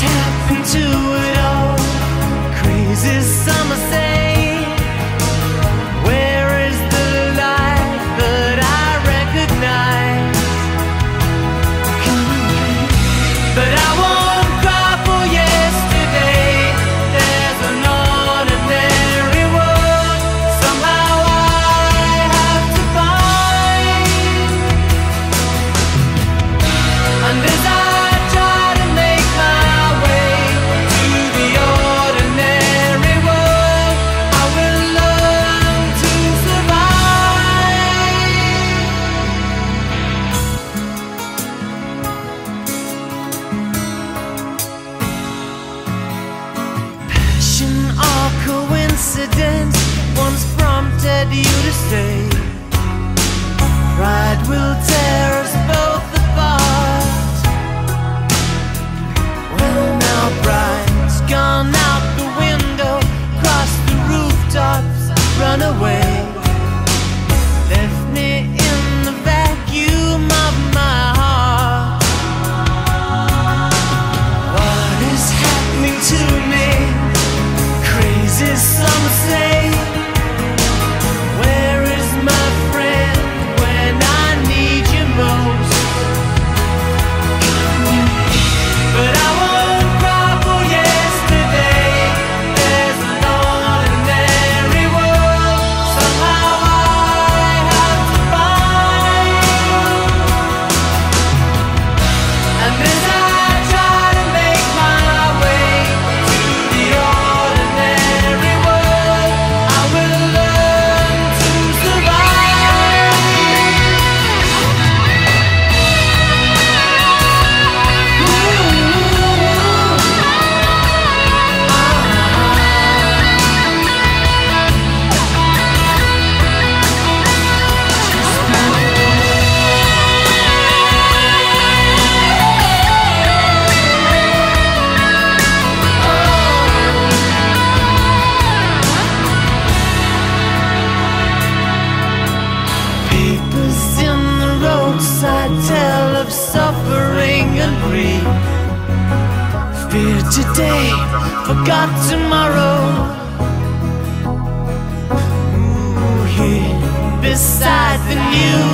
happened to it all? Crazy. Song. say Sleepers in the roadside tell of suffering and grief. Fear today, forgot tomorrow. Ooh, here beside the news.